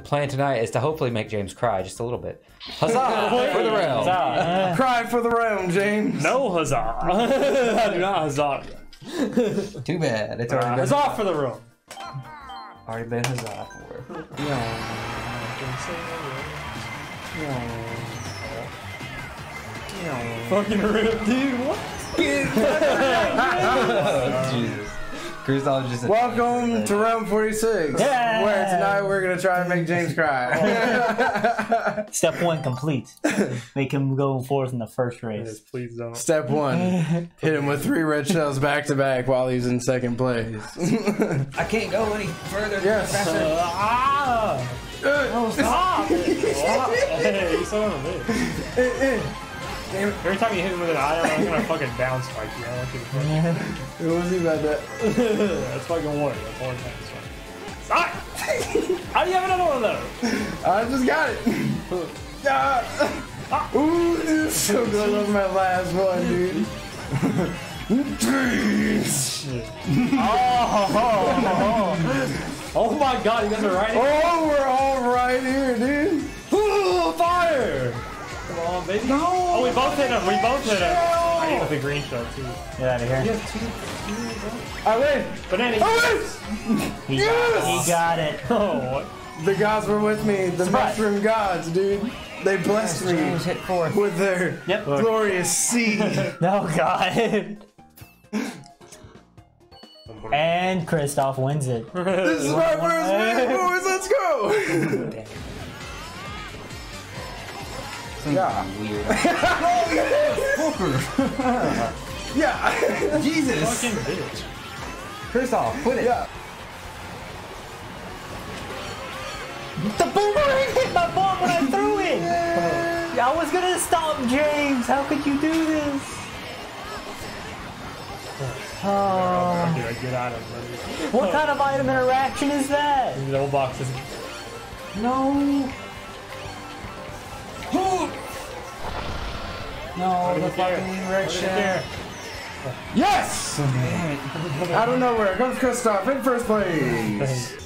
The plan tonight is to hopefully make James cry just a little bit. Huzzah for the realm! Huzzah. Cry for the realm, James. No huzzah. I do not huzzah. Too bad. It's Uh, already been huzzah for the room. already been huzzah for. Fucking rip, dude. What? Jesus. Kristoff just Welcome to Realm 46, Yeah. where tonight we're gonna try and make James cry. Step one complete. Make him go fourth in the first Yes, race. please don't. Step one: hit him with three red shells back to back while he's in second place. I can't go any further. yes. Ah! Uh, Stop! hey, you son of a bitch. Every time you hit him with an iron, I'm gonna fucking down spike you. I don't give a fuck. it wasn't about that. That's fucking one. That's one time. Stop! How do you have another one those? I just got it. Ah. Ooh, this is so good. That was my last one, dude. Oh, oh my god, you guys are right. Oh, we're all right here, dude. Ooh, fire! Come on, baby. No! Oh, we both hit him. We both hit him. I hit with the green shot too. Get out of here. I win. Banana. I He, Yes! got, he got it. Oh, what? The gods were with me. The Surprise. mushroom gods, dude. They blessed me James hit fourth. with their Yep. glorious seed. No, God. And Kristoff wins it. this is my first win, boys. Let's go. Yeah. Weird. yeah. Jesus. Fucking bitch. Kristoff, quit it. Yeah. The boomerang hit my ball when I threw it. yeah. I was gonna stop James. How could you do this? Oh, Dude, get out of it. what kind of item interaction is that? These old boxes. No. No, the Look there. fucking red Look shell. there. Yes. Out of nowhere comes Kristoff in first place.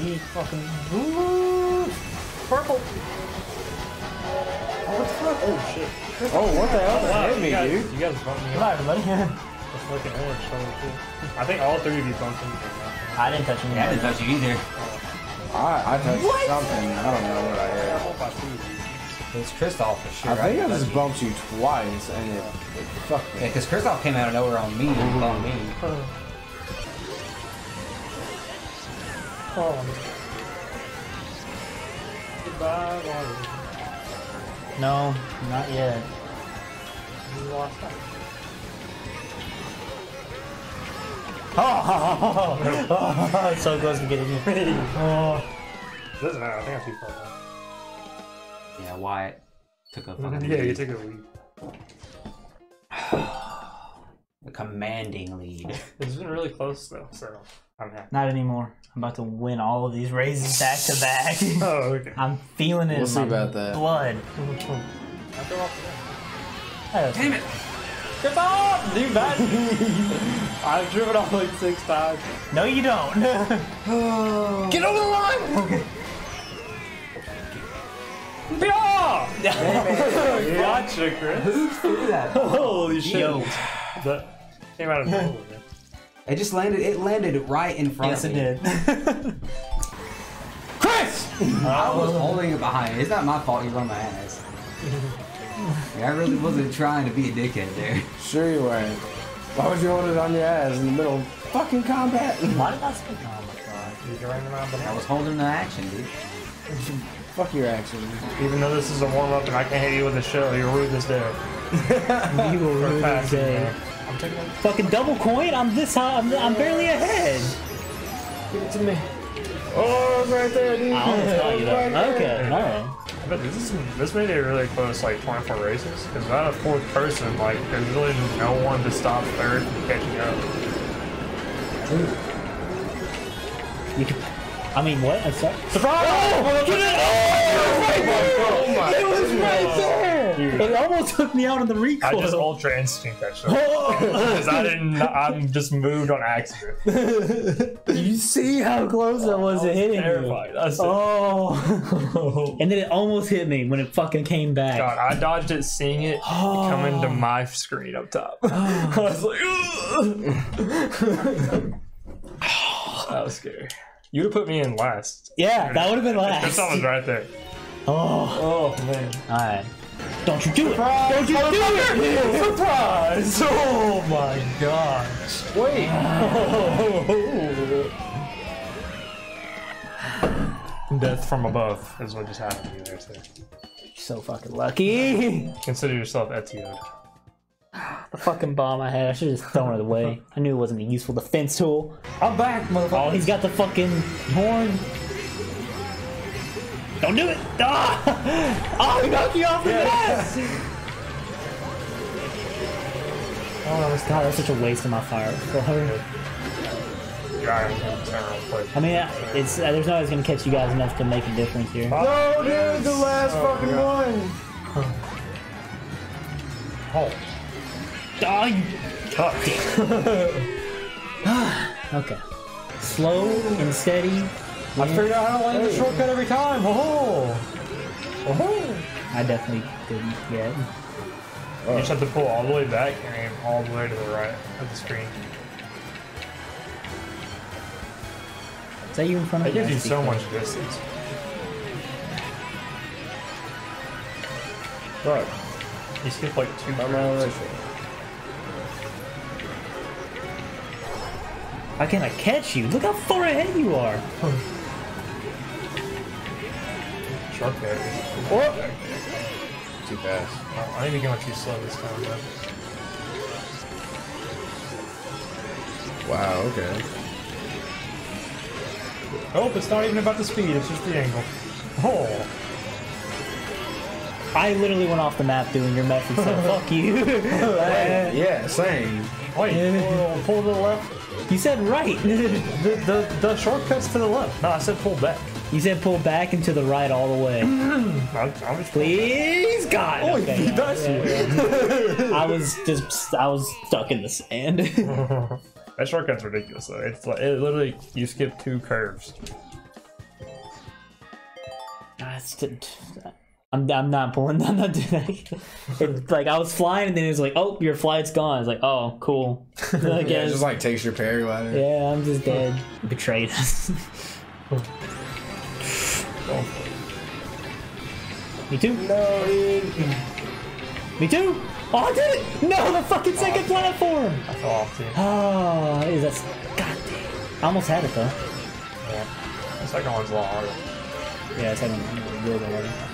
We fucking. Ooh. Purple. Oh, shit. Oh, what the hell? Wow, That hit you me, guys, dude. you guys bumped me Come up. on, everybody. The fucking orange color, too. I think all three of you bumped me. I didn't touch him. Yeah, I didn't touch you either. I, I touched something. I don't know what I I hit. hope I see you. It's Kristoff for sure. I think I didn't just touch bumped you twice and it, it fucked me. Yeah, because Kristoff came out of nowhere on me and bumped me. Oh. Goodbye, water. No, not yet. You lost that. Oh, oh, so close to getting you. Oh, Doesn't matter. I think I'm too far away. Yeah, Wyatt took a fucking Yeah, you took a lead. a commanding lead. It's been really close though, so I'm happy. not anymore. I'm about to win all of these races back to back. Oh, okay. I'm feeling it We'll in see my about that. blood. I throw off Oh, Damn it! The Get off, dude! That I've driven off like six times. No, you don't. Get over the line! Okay. Yeah! Gotcha, Chris. Holy shit! Yo. That came out of nowhere. man. It just landed. It landed right in front yes, of it did. Chris! Uh, I was holding it behind. It's not my fault you run my ass. Yeah, I really wasn't trying to be a dickhead there. Sure you weren't. Why would you hold it on your ass in the middle of fucking combat? Why did I speak? Oh my god. You can run around the I was holding the action, dude. Fuck your action. Even though this is a warm up and I can't hit you with a shell, you're rude this day. You will ruin the passing, day. I'm taking it. Fucking double coin. I'm this high. I'm, I'm barely ahead. Give it to me. Oh, it's right there, dude. I almost got you It's though. right. Okay, all right. But this is this made it really close, like 24 races. Because without a fourth person, like there's really no one to stop third from catching up. You can. I mean, what? I'm sorry. Surprise! Oh, oh it! Oh, Oh my it was right there! It almost took me out on the recoil. I recoil. just ultra instinct that shit. Oh. Because I didn't. I'm just moved on accident. you see how close I was to hitting you? Terrified. That's it. Oh. and then it almost hit me when it fucking came back. God, I dodged it, seeing it come into oh. my screen up top. Oh. I was like, that was scary. You would have put me in last. Yeah, that would have been last. one was right there. Oh, Oh man! alright. Don't you do it! Don't you do it! Surprise! Oh my gosh! Wait! Death from above is what just happened to you there, too. So fucking lucky. Consider yourself Etioed. The fucking bomb I had, I should have just thrown it away. I knew it wasn't a useful defense tool. I'm back, motherfucker. Oh, he's got the fucking horn. Don't do it! Ah! Oh, he knocked you off the gas! Oh, my God, that's such a waste of my fire. Giant internal. I mean, it's uh, there's no way it's gonna catch you guys enough to make a difference here. No, dude, the last fucking one. Oh, Oh, you... tough. Okay. Slow and steady. I figured out how to land the shortcut every time. Oh, oh. I definitely didn't yet. You just have to pull all the way back and aim all the way to the right of the screen. Is that you in front of That of gives you so much distance. Right. You skip like two I'm on turns. How can I catch you? Look how far ahead you are. Shortcut. What? Too fast. Oh, I need to be going too slow this time. Though. Wow, okay. Oh, it's not even about the speed, it's just the angle. Oh, I literally went off the map doing your message, so fuck you. Yeah, same. Wait, pull, pull to the left. you said right. The, the, the shortcut's to the left. No, I said pull back. you said pull back and to the right all the way. Mm-hmm. I'm, I'm just Please, God. Oh, Okay, he does yeah, yeah. I was just, I was stuck in the sand. That shortcut's ridiculous though. It's like it literally you skip two curves. Ah, That's t- I'm, I'm not pulling. I'm not doing that. It's like I was flying, and then it was like, "Oh, your flight's gone." It's like, "Oh, cool." I Yeah, it guess. just like takes your paraglider. yeah, I'm just dead. Betrayed us. Me too. No, dude. Me too. Oh, I did it! No, the fucking second oh. platform. I fell off too. Ah, oh, is that? God damn. I almost had it though. Yeah. The second one's a lot harder. Yeah, second really hard.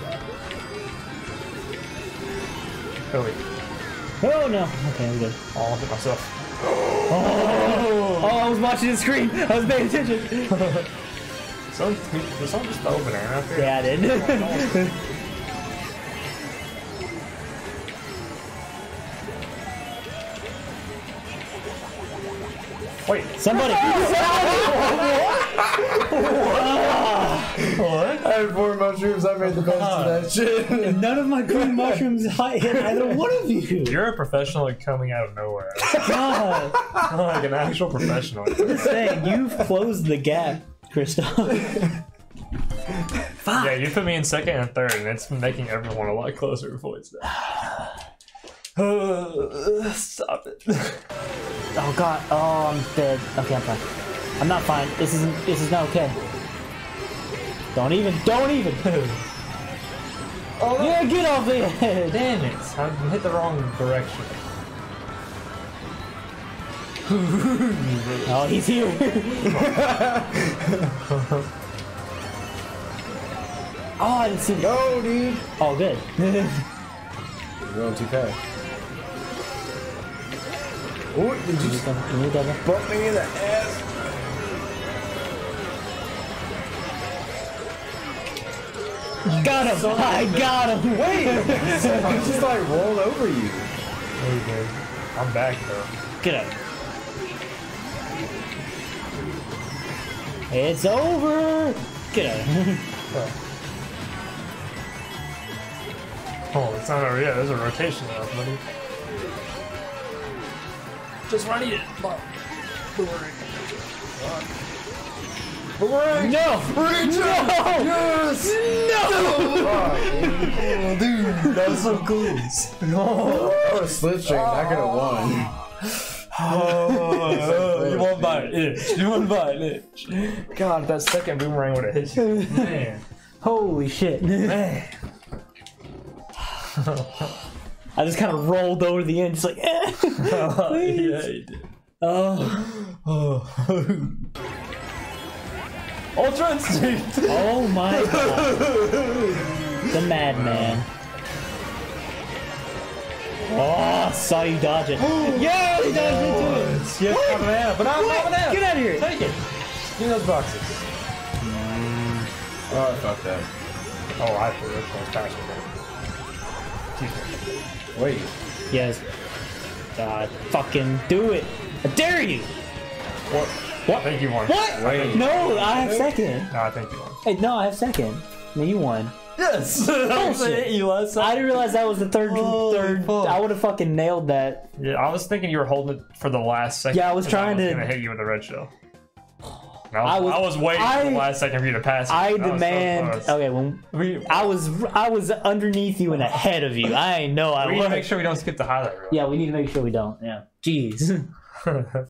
Oh wait. Oh no. Okay, I'm good. Oh, I hit myself. Oh, oh, I was watching the screen. I was paying attention. Some, did someone just throw a banana out there? Yeah, I did. Oh, wait. Somebody. I had four mushrooms. I made the best of that shit. None of my green mushrooms hi- hit either one of you. You're a professional at coming out of nowhere. God. like an actual professional. Saying you've closed the gap, Kristoff. Yeah, you put me in second and third, and it's making everyone a lot closer before it's done. Stop it. Oh God. Oh, I'm dead. Okay, I'm fine. I'm not fine. This isn't. This is not okay. Don't even. Don't even. Oh, Yeah, get off there. damn it. I hit the wrong direction. Oh, he's here. oh, I didn't see. No, dude. Oh, good. You're going too fast. Oh, did you just Can you double? bump me in the ass? Got him! I got him! Wait! I just like rolled over you. Very good. I'm back though. Get up. It's over. Get out. of here. Oh, it's not over yet. There's a rotation now, buddy. Just run it. Boomerang! No. Reach No. out! Yes! No. Dude, that was so cool. I would have slip straight. I could have won. Oh, you won by an inch. You won by an inch. God, that second boomerang would have hit you. Man. Holy shit. Man. I just kind of rolled over the end, just like, eh. yeah, he did. Oh. Ultra Instinct! Oh my god. The madman. Ah, oh, saw you dodge it. yeah, he dodged into it. Yes, banana, banana, banana! Get out of here. Take it! Give me those boxes. Mm. Oh, fuck that. Oh, I threw this one's faster. Wait. Yes. God, fucking do it. I dare you. What? What? I think you won. What? Wait. No, I have second. No, I think you won. Hey, no, I have second. No, you won. Yes! Bullshit. you last I didn't realize that was the third. Holy third. fuck. I would have fucking nailed that. Yeah, I was thinking you were holding it for the last second. Yeah, I was trying I was to- gonna hit you with a red shell. No, I I was- was, waiting for the last second for you to pass. it. I That was so demand. okay, when we I was, I was underneath you and ahead of you. I know I we need to make sure we don't skip the highlight reel. Yeah, we need to make sure we don't. Yeah. Jeez.